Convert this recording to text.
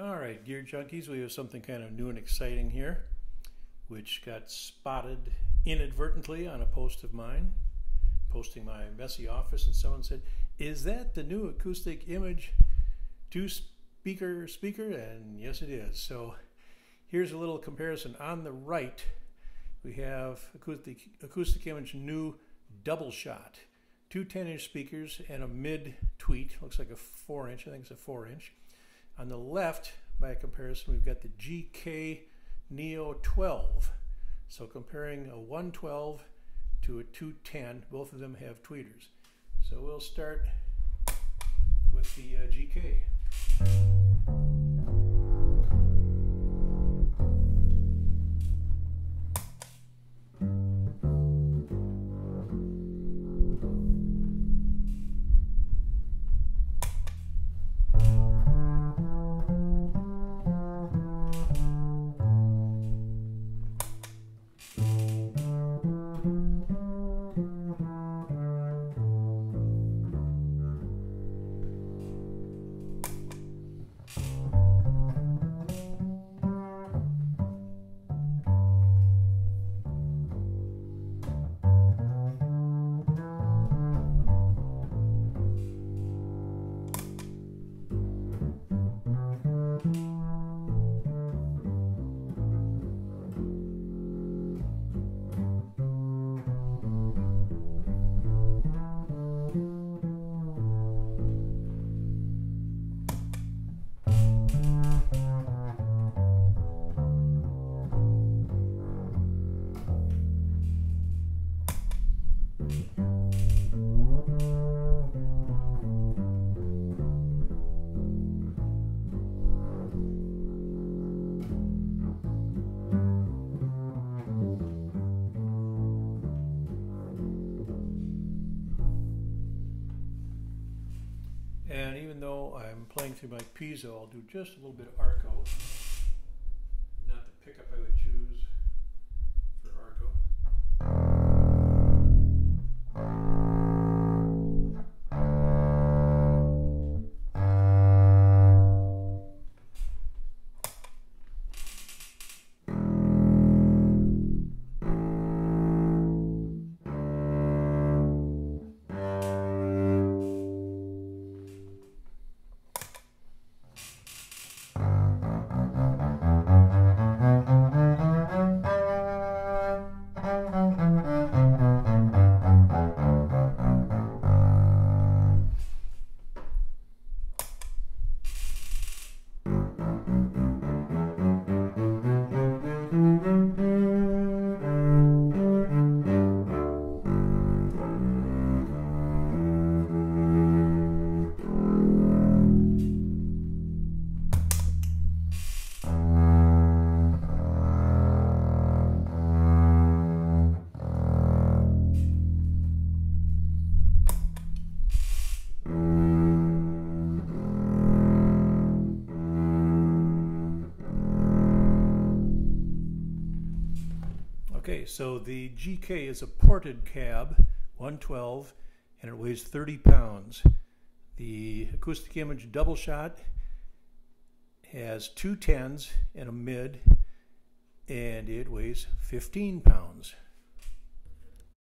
All right, Gear Junkies, we have something kind of new and exciting here, which got spotted inadvertently on a post of mine, posting my messy office, and someone said, Is that the new acoustic image two speaker speaker? And yes, it is. So here's a little comparison. On the right, we have acoustic, acoustic image new double shot, two 10 inch speakers and a mid tweet, looks like a 4 inch, I think it's a 4 inch. On the left, by comparison, we've got the GK Neo 12. So comparing a 112 to a 210, both of them have tweeters. So we'll start with the uh, GK. And even though I'm playing through my piezo, I'll do just a little bit of arco. Okay, so the GK is a ported cab, 112, and it weighs 30 pounds. The acoustic image double shot has two tens and a mid, and it weighs 15 pounds.